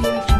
You.